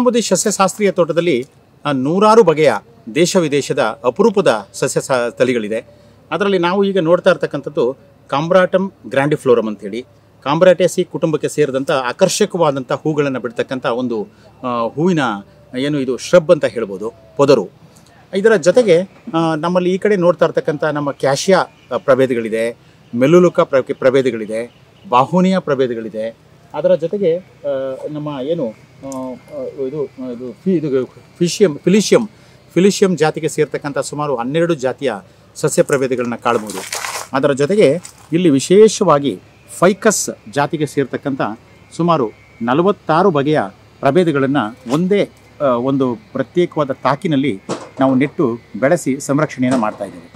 ಅಂಬುದಿ ಸಸ್ಯಶಾಸ್ತ್ರೀಯ ತೋಟದಲ್ಲಿ ನೂರಾರು ಬಗೆಯ ದೇಶ ವಿದೇಶದ ಅಪರೂಪದ ಸಸ್ಯ ತಳಿಗಳಿದೆ. ಅದರಲ್ಲಿ ನಾವು ಈಗ ನೋಡ್ತಾ ಇರ್ತಕ್ಕಂಥದ್ದು ಕಾಂಬ್ರಾಟಮ್ ಗ್ರ್ಯಾಂಡಿಫ್ಲೋರಮ್ ಅಂತೇಳಿ ಕಾಂಬ್ರಾಟೇಸಿ ಕುಟುಂಬಕ್ಕೆ ಸೇರಿದಂಥ ಆಕರ್ಷಕವಾದಂಥ ಹೂಗಳನ್ನು ಬಿಡ್ತಕ್ಕಂಥ ಒಂದು ಹೂವಿನ, ಏನು ಇದು, ಶ್ರಬ್ ಅಂತ ಹೇಳ್ಬೋದು, ಪೊದರು. ಇದರ ಜೊತೆಗೆ ನಮ್ಮಲ್ಲಿ ಈ ಕಡೆ ನೋಡ್ತಾ ಇರ್ತಕ್ಕಂಥ ನಮ್ಮ ಕ್ಯಾಶಿಯಾ ಪ್ರಭೇದಗಳಿದೆ ಮೆಲುಲುಕ ಪ್ರ ಪ್ರಭೇದಗಳಿದೆ, ಬಾಹುನಿಯ ಪ್ರಭೇದಗಳಿದೆ. ಅದರ ಜೊತೆಗೆ ನಮ್ಮ ಏನು ಇದು ಇದು, ಫಿ, ಇದು ಫಿಶಿಯಂ ಫಿಲಿಷಿಯಂ ಫಿಲಿಷಿಯಂ ಜಾತಿಗೆ ಸೇರ್ತಕ್ಕಂಥ ಸುಮಾರು ಹನ್ನೆರಡು ಜಾತಿಯ ಸಸ್ಯ ಪ್ರಭೇದಗಳನ್ನ ಕಾಣ್ಬೋದು. ಅದರ ಜೊತೆಗೆ ಇಲ್ಲಿ ವಿಶೇಷವಾಗಿ ಫೈಕಸ್ ಜಾತಿಗೆ ಸೇರ್ತಕ್ಕಂಥ ಸುಮಾರು ನಲವತ್ತಾರು ಬಗೆಯ ಪ್ರಭೇದಗಳನ್ನು ಒಂದೇ ಒಂದು ಪ್ರತ್ಯೇಕವಾದ ತಾಕಿನಲ್ಲಿ ನಾವು ನೆಟ್ಟು ಬೆಳೆಸಿ ಸಂರಕ್ಷಣೆಯನ್ನು ಮಾಡ್ತಾ ಇದ್ದೇವೆ.